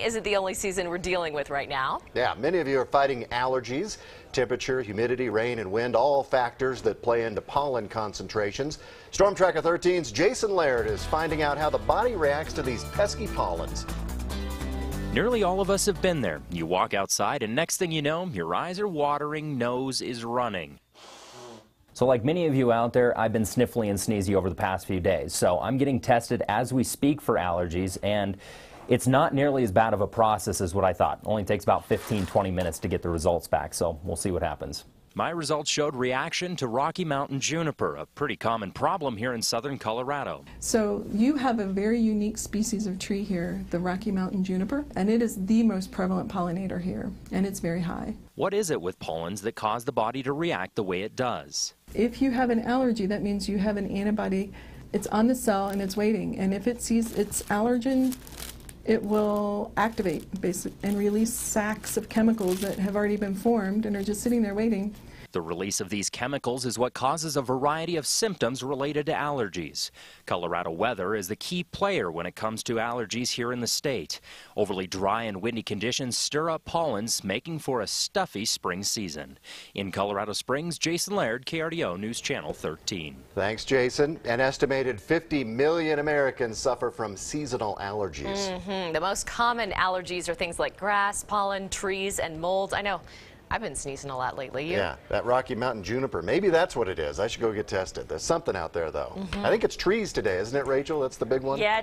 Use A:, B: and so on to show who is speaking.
A: isn't the only season we're dealing with right now.
B: Yeah, many of you are fighting allergies. Temperature, humidity, rain, and wind, all factors that play into pollen concentrations. Storm Tracker 13's Jason Laird is finding out how the body reacts to these pesky pollens.
C: Nearly all of us have been there. You walk outside, and next thing you know, your eyes are watering, nose is running.
D: So like many of you out there, I've been sniffly and sneezy over the past few days. So I'm getting tested as we speak for allergies and it's not nearly as bad of a process as what I thought. It only takes about 15, 20 minutes to get the results back. So we'll see what happens.
C: My results showed reaction to Rocky Mountain juniper, a pretty common problem here in southern Colorado.
E: So you have a very unique species of tree here, the Rocky Mountain juniper, and it is the most prevalent pollinator here, and it's very high.
C: What is it with pollens that cause the body to react the way it does?
E: If you have an allergy, that means you have an antibody. It's on the cell and it's waiting, and if it sees its allergen, it will activate basic, and release sacs of chemicals that have already been formed and are just sitting there waiting.
C: The release of these chemicals is what causes a variety of symptoms related to allergies. Colorado weather is the key player when it comes to allergies here in the state. Overly dry and windy conditions stir up pollens, making for a stuffy spring season. In Colorado Springs, Jason Laird, KRDO News Channel 13.
B: Thanks, Jason. An estimated 50 million Americans suffer from seasonal allergies.
A: Mm -hmm. The most common allergies are things like grass, pollen, trees, and mold. I know. I've been sneezing a lot lately. You?
B: Yeah, that Rocky Mountain juniper. Maybe that's what it is. I should go get tested. There's something out there, though. Mm -hmm. I think it's trees today, isn't it, Rachel? That's the big one?
A: Yeah,